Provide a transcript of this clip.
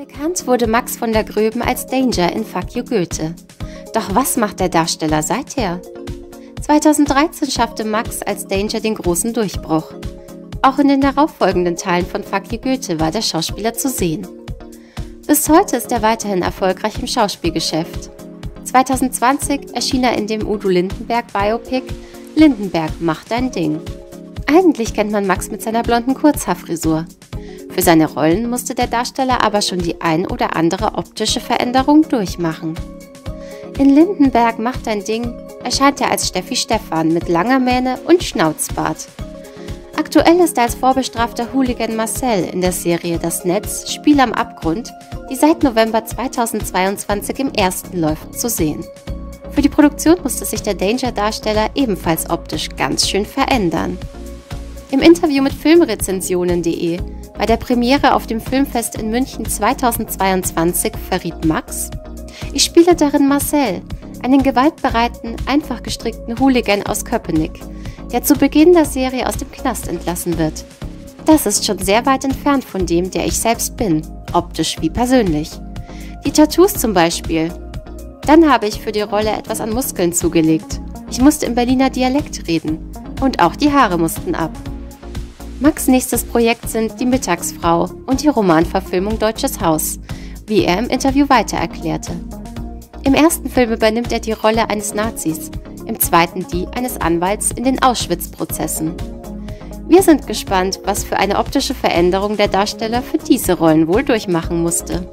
Bekannt wurde Max von der Gröben als Danger in Fuck You Goethe. Doch was macht der Darsteller seither? 2013 schaffte Max als Danger den großen Durchbruch. Auch in den darauffolgenden Teilen von Fuck You Goethe war der Schauspieler zu sehen. Bis heute ist er weiterhin erfolgreich im Schauspielgeschäft. 2020 erschien er in dem Udo Lindenberg Biopic Lindenberg macht dein Ding. Eigentlich kennt man Max mit seiner blonden Kurzhaarfrisur. Für seine Rollen musste der Darsteller aber schon die ein oder andere optische Veränderung durchmachen. In Lindenberg macht dein Ding erscheint er als Steffi Stephan mit langer Mähne und Schnauzbart. Aktuell ist er als vorbestrafter Hooligan Marcel in der Serie Das Netz Spiel am Abgrund, die seit November 2022 im ersten läuft, zu sehen. Für die Produktion musste sich der Danger-Darsteller ebenfalls optisch ganz schön verändern. Im Interview mit Filmrezensionen.de bei der Premiere auf dem Filmfest in München 2022 verriet Max, ich spiele darin Marcel, einen gewaltbereiten, einfach gestrickten Hooligan aus Köpenick, der zu Beginn der Serie aus dem Knast entlassen wird. Das ist schon sehr weit entfernt von dem, der ich selbst bin, optisch wie persönlich. Die Tattoos zum Beispiel. Dann habe ich für die Rolle etwas an Muskeln zugelegt. Ich musste im Berliner Dialekt reden. Und auch die Haare mussten ab. Max nächstes Projekt sind Die Mittagsfrau und die Romanverfilmung Deutsches Haus, wie er im Interview weiter erklärte. Im ersten Film übernimmt er die Rolle eines Nazis, im zweiten die eines Anwalts in den Auschwitz-Prozessen. Wir sind gespannt, was für eine optische Veränderung der Darsteller für diese Rollen wohl durchmachen musste.